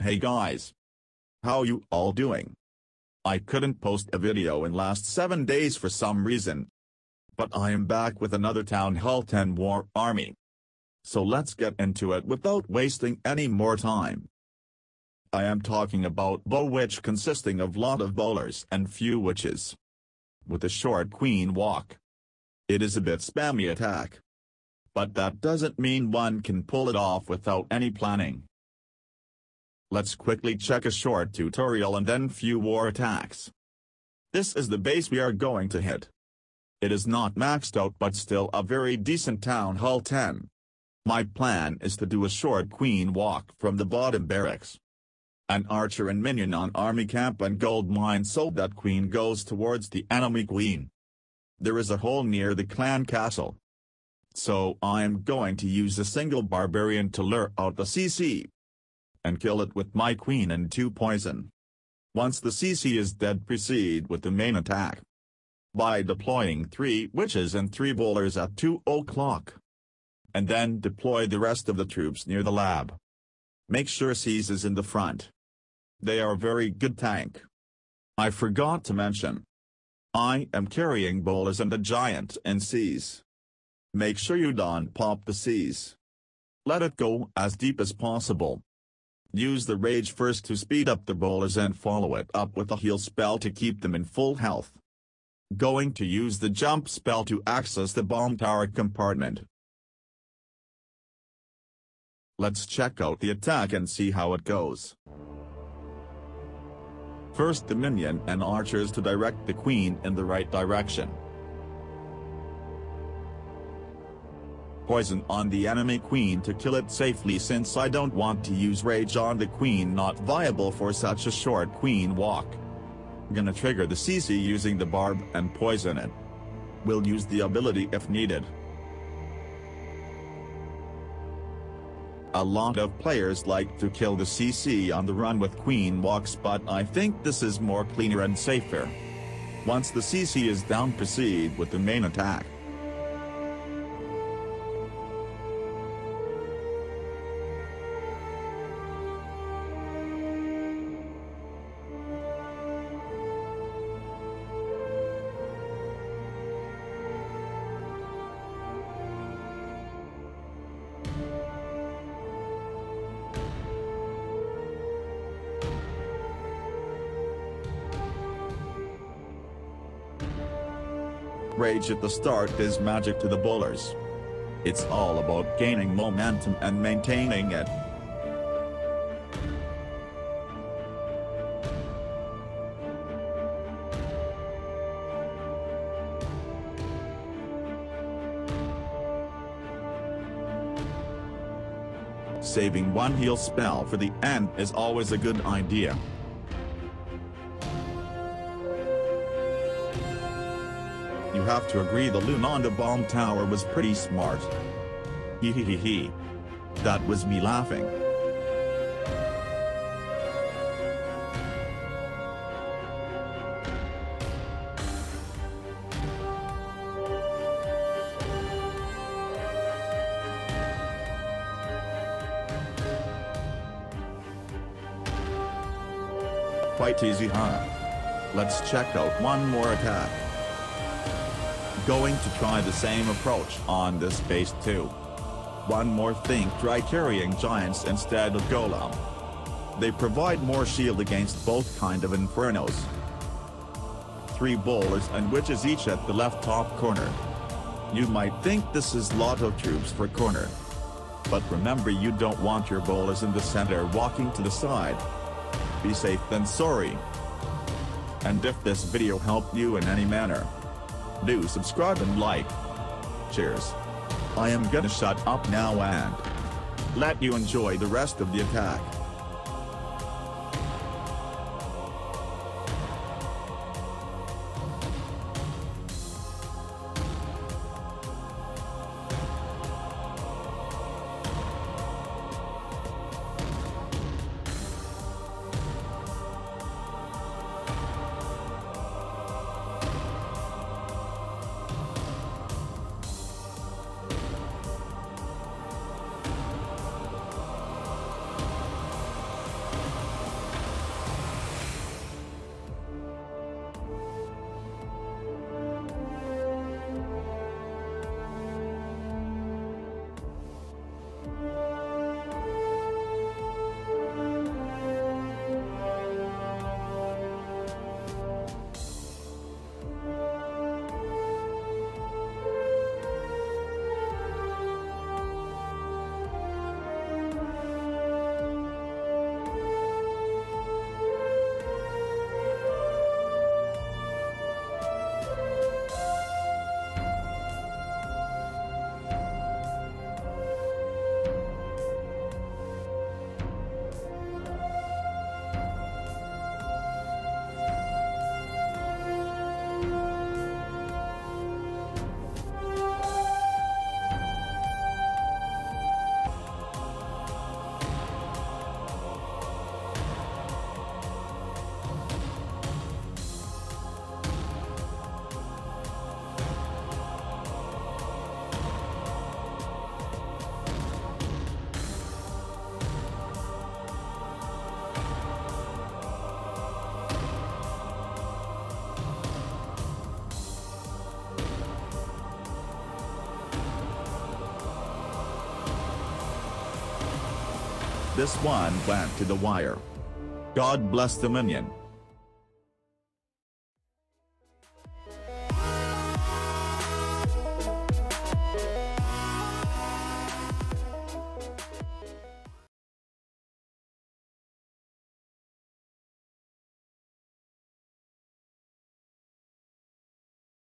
Hey guys. How you all doing? I couldn't post a video in last 7 days for some reason. But I am back with another Town Hall 10 War Army. So let's get into it without wasting any more time. I am talking about Bow Witch consisting of lot of bowlers and few witches. With a short queen walk. It is a bit spammy attack. But that doesn't mean one can pull it off without any planning. Let's quickly check a short tutorial and then few war attacks. This is the base we are going to hit. It is not maxed out but still a very decent Town Hall 10. My plan is to do a short queen walk from the bottom barracks. An archer and minion on army camp and gold mine so that queen goes towards the enemy queen. There is a hole near the clan castle. So I am going to use a single barbarian to lure out the CC and kill it with my queen and two poison. Once the CC is dead proceed with the main attack. By deploying three witches and three bowlers at 2 o'clock. And then deploy the rest of the troops near the lab. Make sure C's is in the front. They are very good tank. I forgot to mention. I am carrying bowlers and a giant and C's. Make sure you don't pop the C's. Let it go as deep as possible. Use the rage first to speed up the bowlers and follow it up with a heal spell to keep them in full health. Going to use the jump spell to access the bomb tower compartment. Let's check out the attack and see how it goes. First the minion and archers to direct the queen in the right direction. Poison on the enemy queen to kill it safely since I don't want to use rage on the queen not viable for such a short queen walk. Gonna trigger the CC using the barb and poison it. Will use the ability if needed. A lot of players like to kill the CC on the run with queen walks but I think this is more cleaner and safer. Once the CC is down proceed with the main attack. Rage at the start is magic to the bowlers. It's all about gaining momentum and maintaining it. Saving one heal spell for the end is always a good idea. You have to agree the Lunanda bomb tower was pretty smart. Hehehehe. That was me laughing. Quite easy huh? Let's check out one more attack. Going to try the same approach on this base too. One more thing try carrying giants instead of golem. They provide more shield against both kind of infernos. Three bowlers and witches each at the left top corner. You might think this is lot of troops for corner. But remember you don't want your bowlers in the center walking to the side. Be safe than sorry. And if this video helped you in any manner, do subscribe and like. Cheers. I am gonna shut up now and let you enjoy the rest of the attack. This one went to the wire. God bless the minion.